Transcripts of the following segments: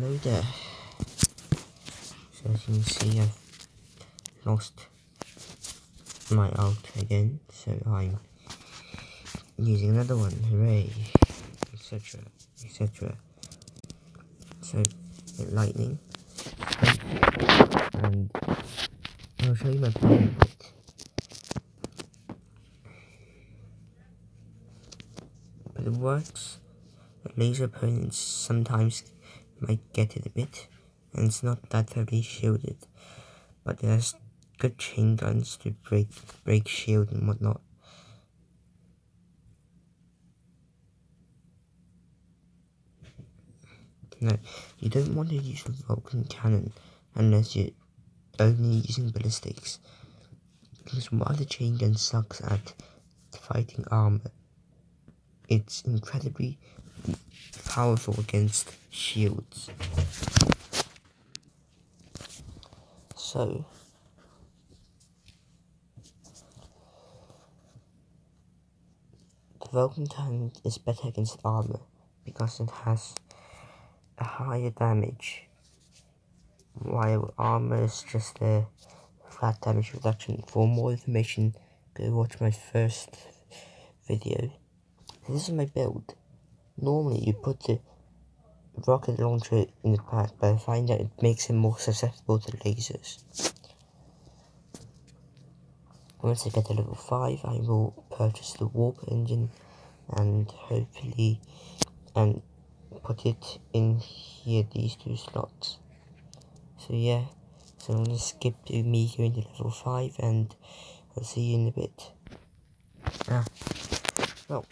There. So as you can see I've lost my alt again, so I'm using another one, hooray, etc, etc. So, lightning, and I'll show you my plan. But it works, laser opponents sometimes might get it a bit, and it's not that heavily shielded, but it has good chain guns to break break shield and whatnot. No, you don't want to use a Vulcan cannon unless you're only using ballistics. Because while the chain gun sucks at fighting armor, it's incredibly powerful against shields. So, the Vulcan cannon is better against armor because it has a higher damage, while armor is just a flat damage reduction. For more information, go watch my first video. This is my build. Normally, you put the rocket launcher in the pack, but I find that it makes it more susceptible to lasers. Once I get to level 5, I will purchase the warp engine and hopefully and put it in here, these two slots. So yeah, so I'm gonna skip to me going to level 5 and I'll see you in a bit. Ah, well,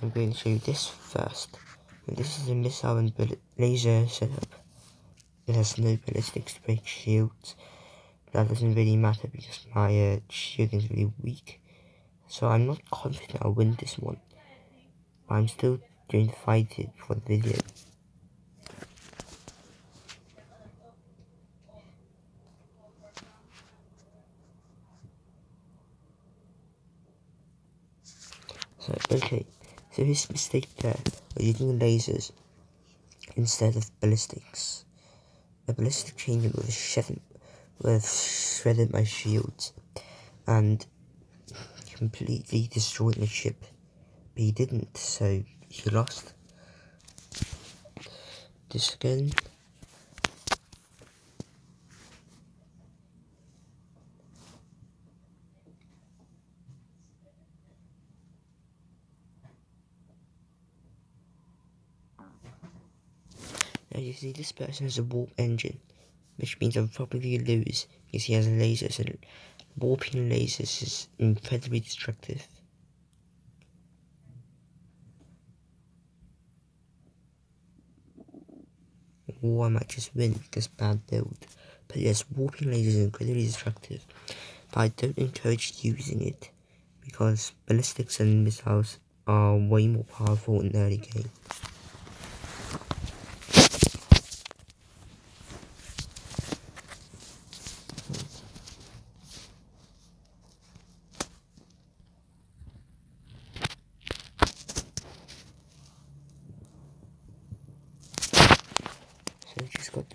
I'm going to show you this first. This is a missile and bullet laser setup. It has no ballistics to break shields. That doesn't really matter because my uh, is really weak. So I'm not confident I'll win this one. But I'm still going to fight it for the video. So, okay, his mistake uh, there was using lasers instead of ballistics. A ballistic chain would have shredded, would have shredded my shields and completely destroyed the ship. But he didn't, so he lost. This again. See this person has a warp engine, which means I'll probably lose because he has lasers and warping lasers is incredibly destructive. Or I might just win because bad build. But yes, warping lasers is incredibly destructive. But I don't encourage using it because ballistics and missiles are way more powerful in the early game.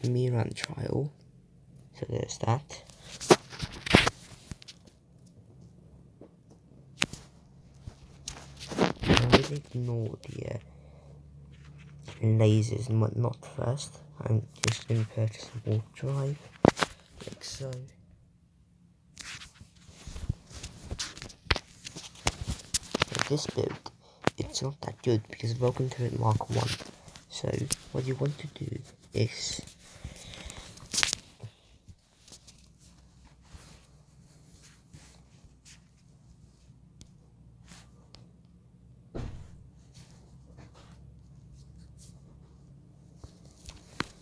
Miran trial. So there's that. I will ignore the uh, lasers and whatnot first. I'm just going to purchase a warp drive, like so. But this build, it's not that good because Vulcan Turret Mark 1. So, what you want to do is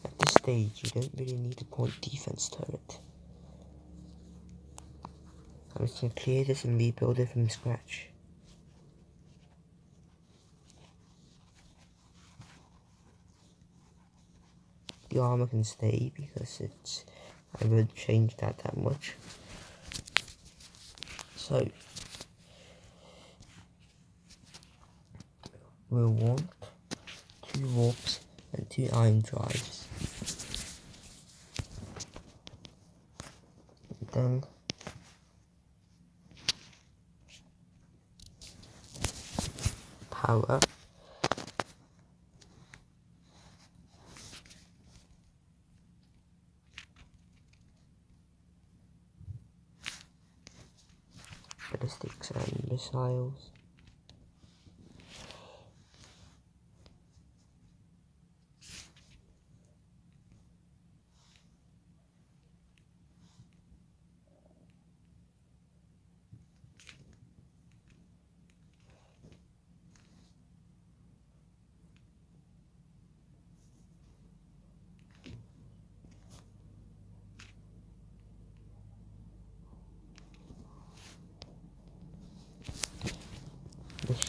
At this stage, you don't really need a point defense turret. I'm just going to clear this and rebuild it from scratch. The armor can stay because it's I won't change that that much. So we'll want two warps and two iron drives. Then power. Ballistics and missiles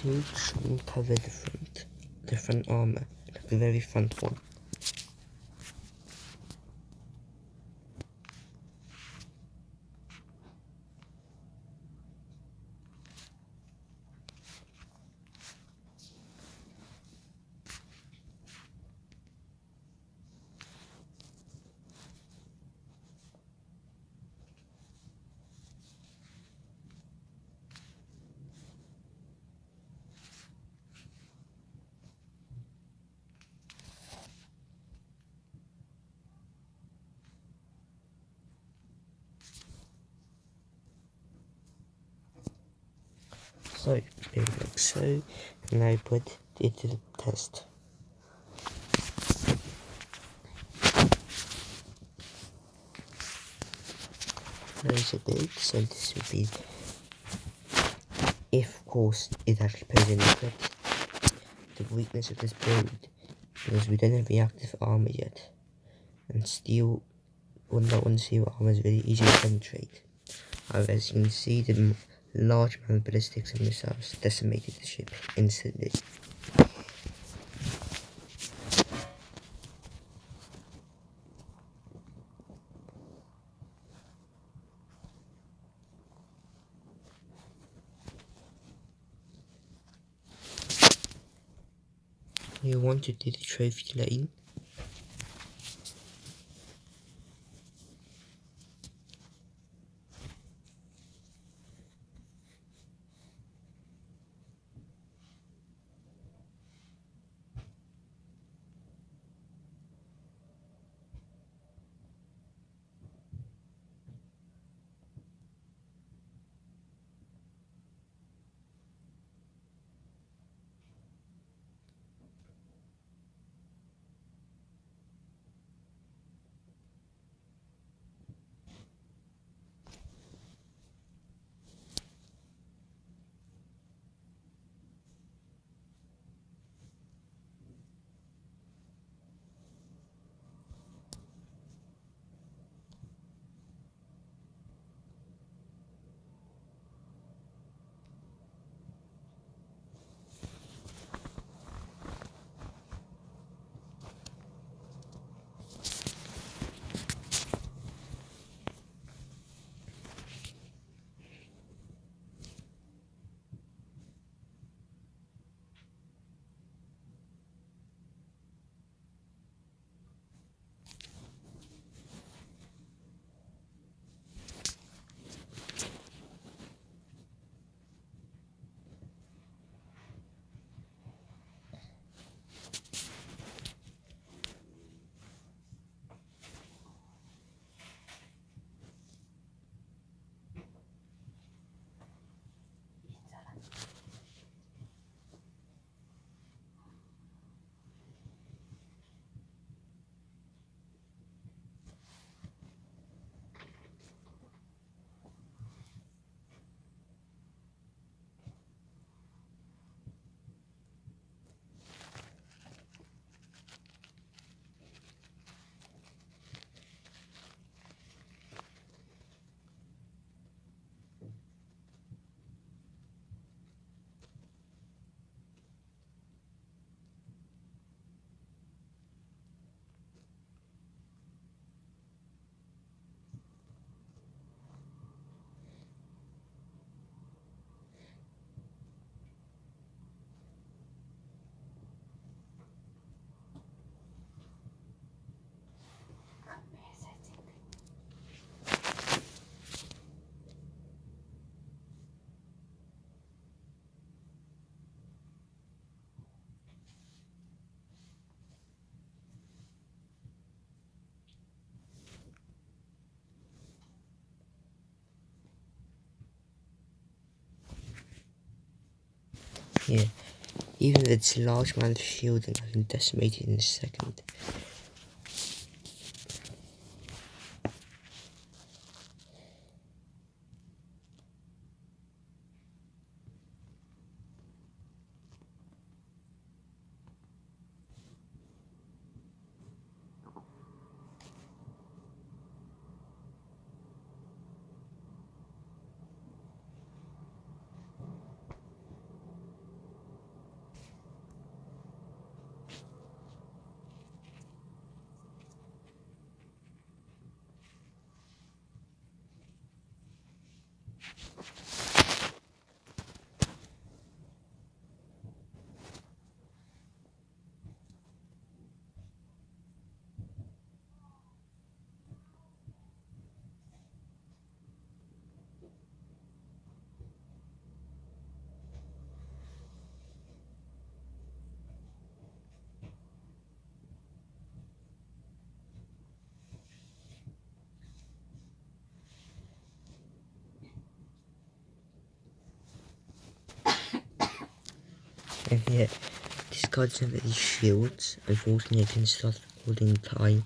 Shield shouldn't cover different front armor, like the very front one. So, it looks so, and I put it to the test. there's a big, so this would be, if of course it actually poses any threat. The weakness of this build because we don't have reactive armor yet, and steel, well not one steel armor is very easy to penetrate. However, as you can see, the large amount of ballistics and missiles decimated the ship instantly. You want to do the trophy lane? Yeah, even its large amount of shielding, I can decimate it in a second. And yeah, discard some of these shields. Unfortunately, I can start recording time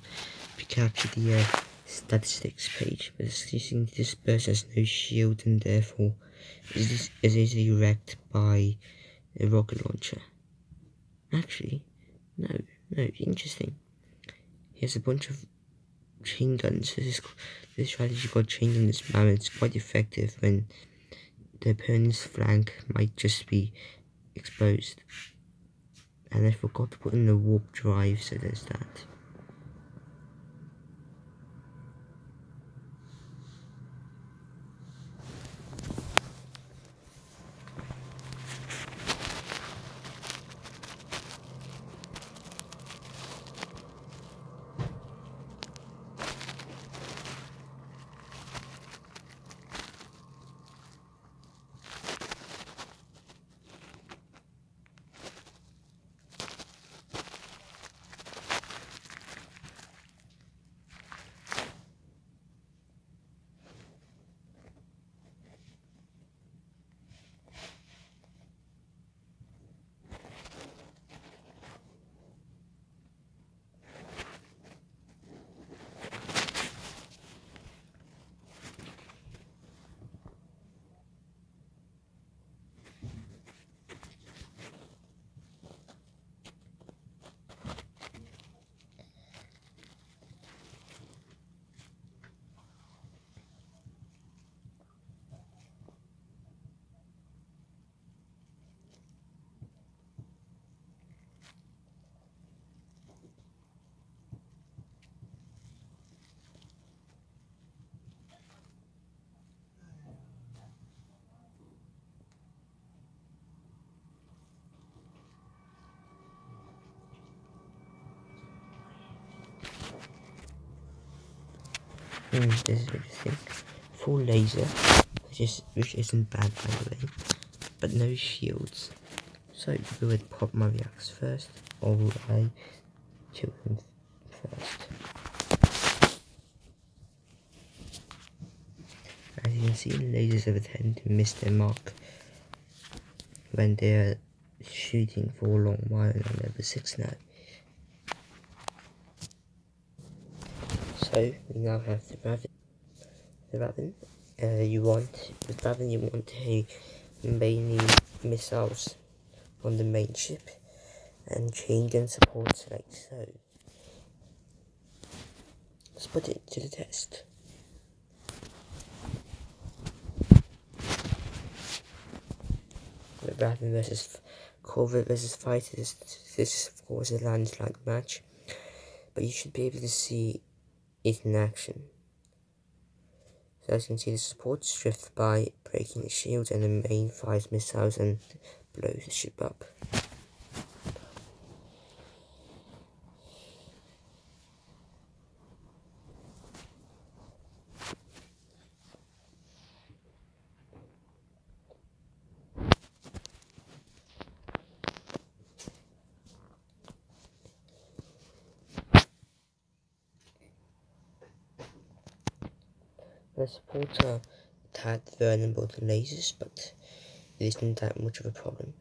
to capture the uh, statistics page. But using this person has no shield and therefore is, is easily wrecked by a rocket launcher. Actually, no, no, interesting. He has a bunch of chain guns. This, is, this strategy called chain gun is It's quite effective when the opponent's flank might just be exposed. And I forgot to put in the warp drive, so there's that. Hmm, this is interesting. Full laser, which is which isn't bad by the way, but no shields. So we would pop my reacts first, or will I kill him first? As you can see, lasers ever tend to miss their mark when they're shooting for a long while level 6 now. So we now have the raven. The raven. Uh, you want with raven you want to mainly missiles on the main ship and chain gun supports like so. Let's put it to the test. The Raven versus Corvette versus Fighter. This, this of course a landslide match, but you should be able to see is in action. So as you can see the support stripped by breaking the shields and the main fires missiles and blows the ship up. Palace supporter had Vernon both lasers, but it isn't that much of a problem.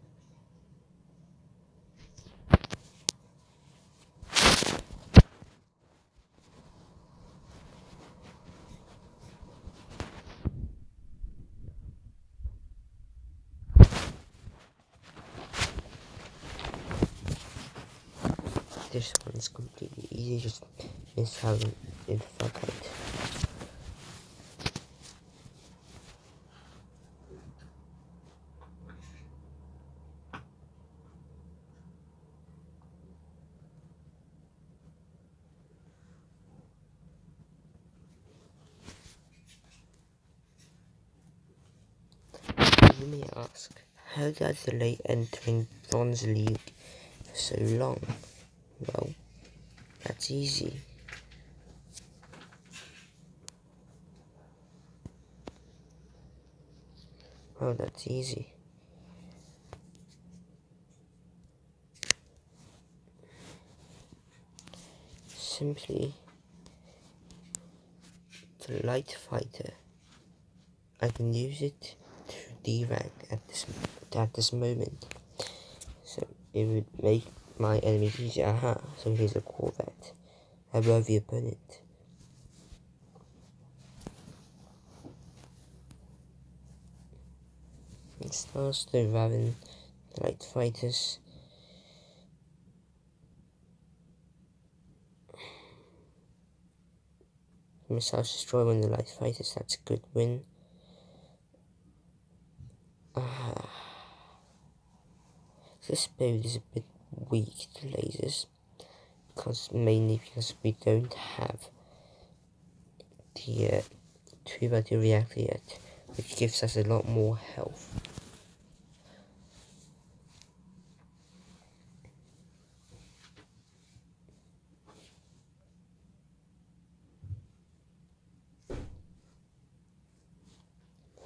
This one is completely easy, just install it in front of it. Ask, how I delay entering Bronze League for so long? Well, that's easy. Well, that's easy. Simply, the light fighter, I can use it D-rank at this, at this moment. So, it would make my enemies easier. Aha, so here's a Corvette. Above the opponent. It the Raven Light Fighters. Missiles destroy when the Light Fighters, that's a good win. This build is a bit weak to lasers because mainly because we don't have the uh, two battery reactor yet which gives us a lot more health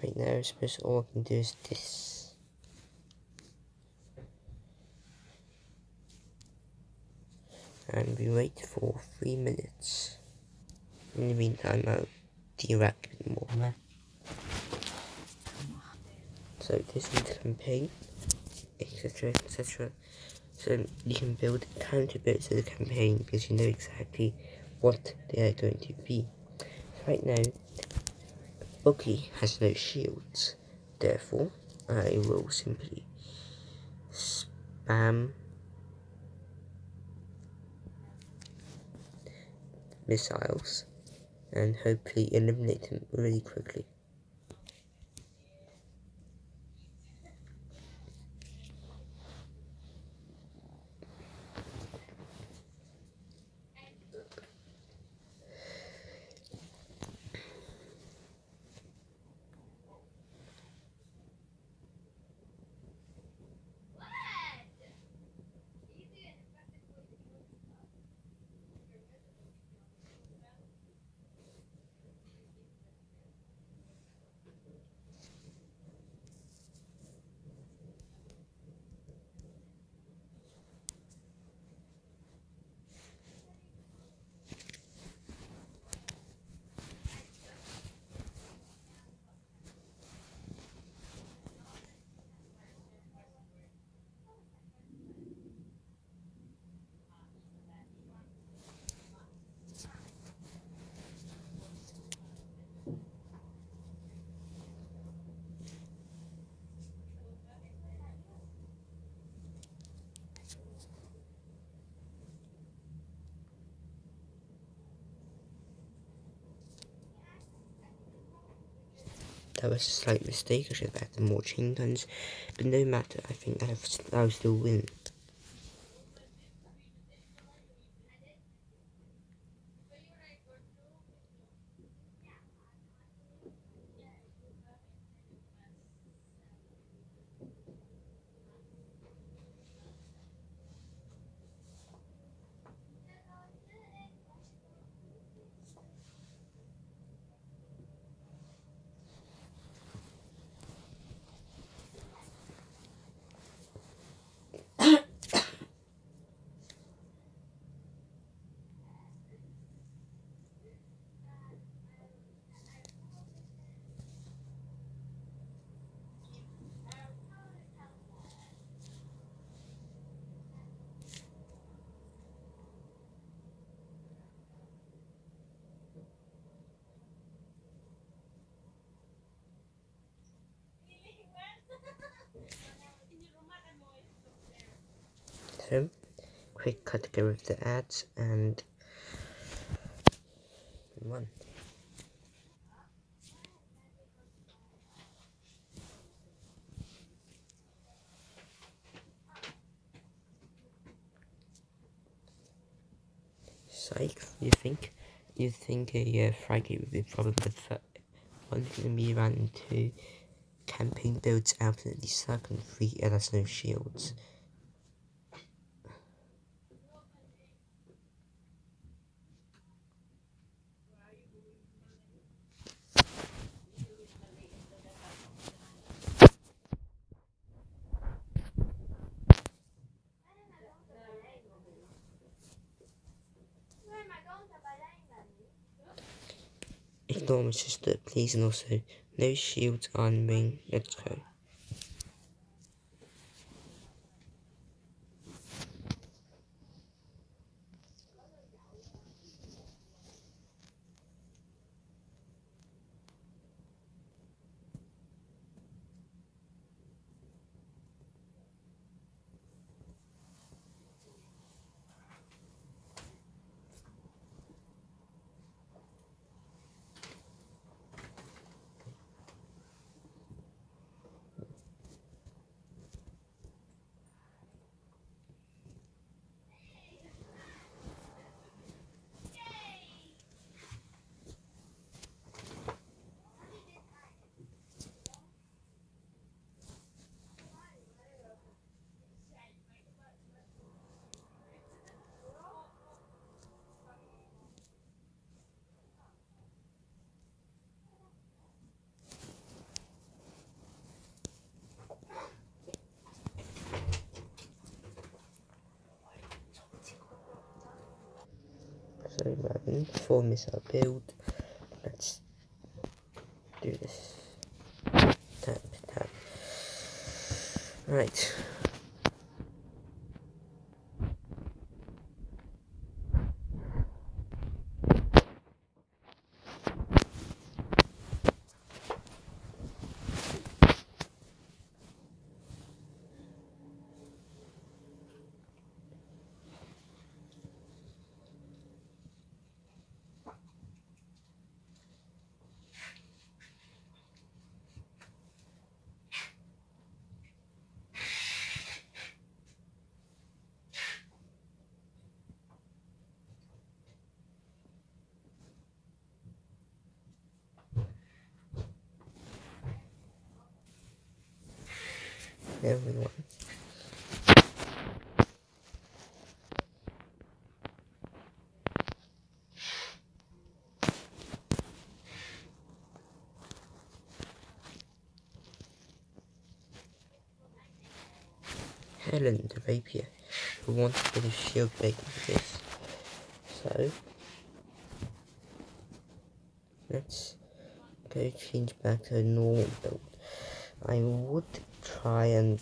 right now suppose all I can do is this and we wait for three minutes. In the meantime, I'll direct more. So this is the campaign, etc, etc. So you can build counter bits of the campaign because you know exactly what they are going to be. Right now, Bucky has no shields, therefore I will simply spam missiles and hopefully eliminate them really quickly. That was a slight mistake, I should have had more chain guns, but no matter, I think I've, I'll still win. Quick cut together of the ads and one. Psych, you think? You think a uh, frigate would be problem with one to be ran into campaign builds absolutely suck and has no shields. Ignore my sister, please, and also no shields on main. Let's go. Four missile build. Let's do this. Tap tap. Right. Everyone. Helen the rapier who bit of shield for this. So let's go change back to a normal build. I would try and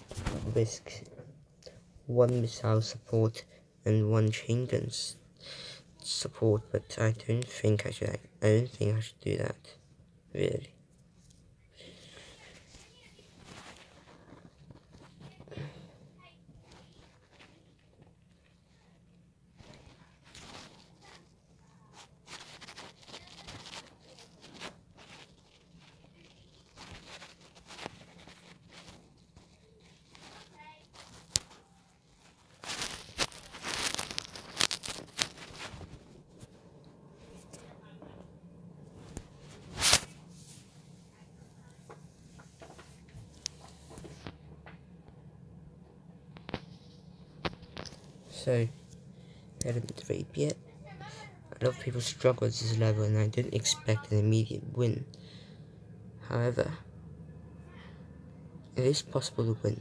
risk one missile support and one chain gun support, but I don't think I should. I don't think I should do that. Really. So, I haven't rape yet. A lot of people struggle at this level and I didn't expect an immediate win. However, it is possible to win.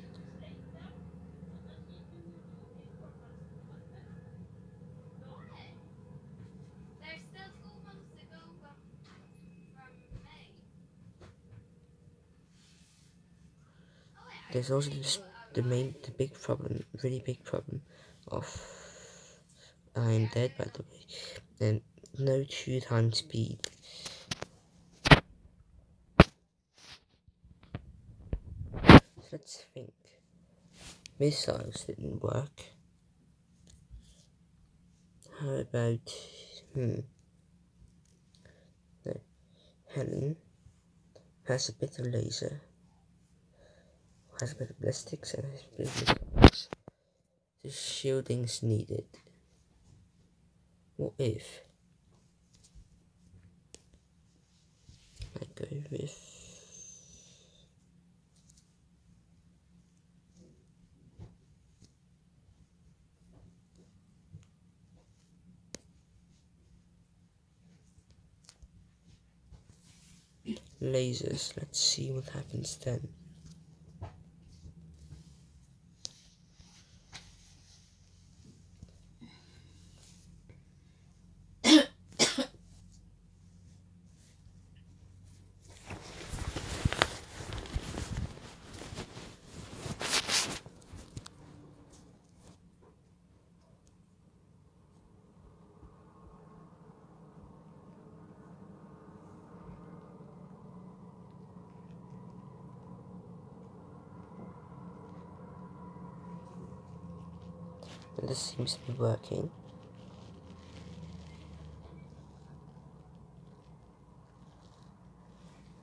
There's also this, the main, the big problem, really big problem of I'm dead by the way and no two times speed. Let's think. Missiles didn't work. How about, hmm, no, Helen has a bit of laser, has a bit of ballistics and has a bit of The shielding's needed. What if I go with lasers. Let's see what happens then. And this seems to be working.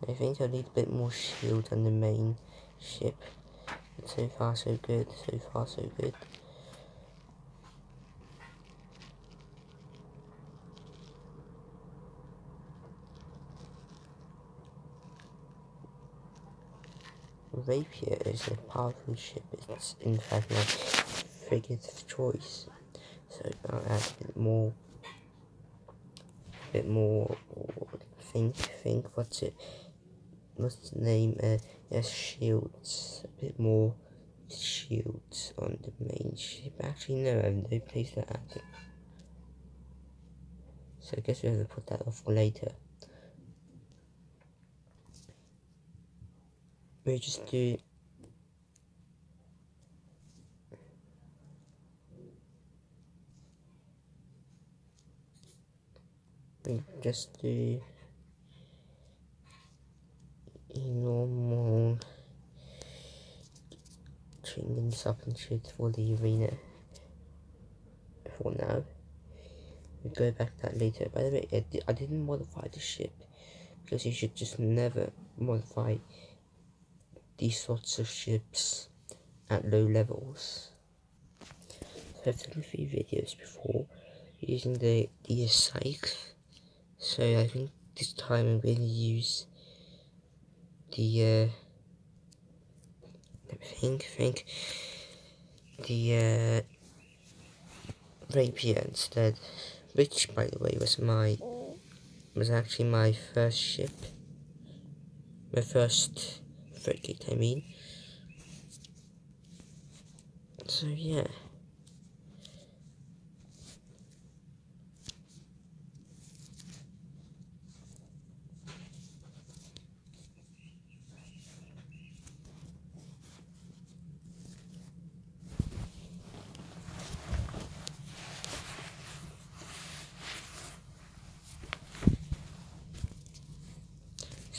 I think I need a bit more shield on the main ship. But so far so good, so far so good. Rapier is a powerful ship, it's in fact my of choice. So I'll add a bit more, a bit more, think, think, what's it, the name, uh, yes, shields, a bit more shields on the main ship. Actually, no, I have no place to add it. So I guess we have to put that off for later. We just do just the normal and shit for the arena for now. We go back to that later. By the way, I, didn't modify the ship because you should just never modify these sorts of ships at low levels. So I've done a few videos before using the DS Sykes so I think this time I'm going to use the, uh, let me think, think, the, uh, rapier instead, which, by the way, was my, was actually my first ship, my first frigate, I mean. So, yeah.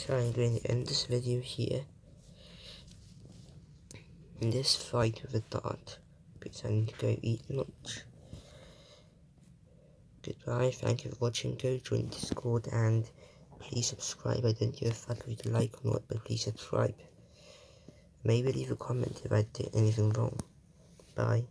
So I'm going to end this video here. In this fight with a dart. Because I need to go eat lunch. Goodbye, thank you for watching, go join Discord and please subscribe. I don't know if I could like or not, but please subscribe. Maybe leave a comment if I did anything wrong. Bye.